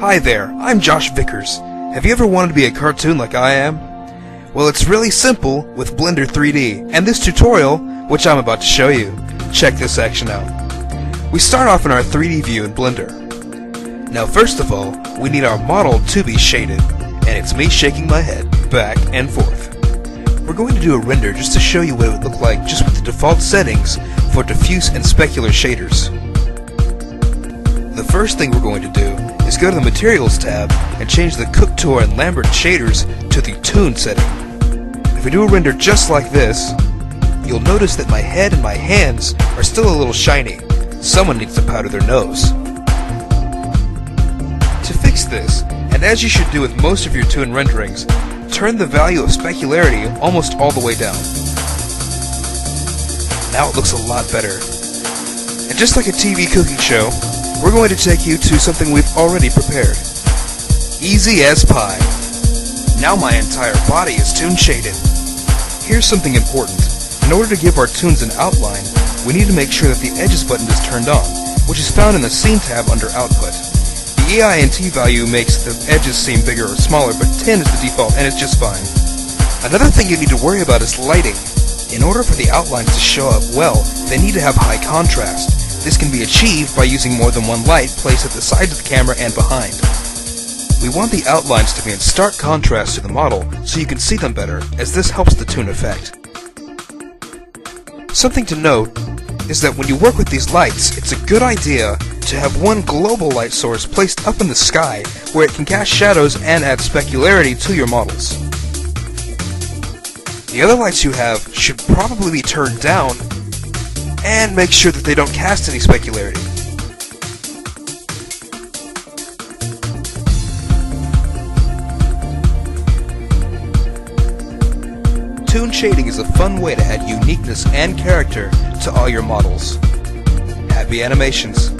Hi there, I'm Josh Vickers. Have you ever wanted to be a cartoon like I am? Well, it's really simple with Blender 3D, and this tutorial, which I'm about to show you, check this section out. We start off in our 3D view in Blender. Now first of all, we need our model to be shaded, and it's me shaking my head back and forth. We're going to do a render just to show you what it would look like just with the default settings for diffuse and specular shaders. The first thing we're going to do is go to the Materials tab and change the CookTorr and Lambert shaders to the Toon setting. If we do a render just like this, you'll notice that my head and my hands are still a little shiny. Someone needs to powder their nose. To fix this, and as you should do with most of your toon renderings, turn the value of specularity almost all the way down. Now it looks a lot better. And just like a TV cooking show, we're going to take you to something we've already prepared. Easy as pie. Now my entire body is toon shaded. Here's something important. In order to give our toons an outline, we need to make sure that the edges button is turned on, which is found in the Scene tab under Output. The EINT value makes the edges seem bigger or smaller, but 10 is the default and it's just fine. Another thing you need to worry about is lighting. In order for the outlines to show up well, they need to have high contrast. This can be achieved by using more than one light placed at the sides of the camera and behind. We want the outlines to be in stark contrast to the model so you can see them better, as this helps the toon effect. Something to note is that when you work with these lights, it's a good idea to have one global light source placed up in the sky where it can cast shadows and add specularity to your models. The other lights you have should probably be turned down and make sure that they don't cast any specularity. Toon shading is a fun way to add uniqueness and character to all your models. Happy animations!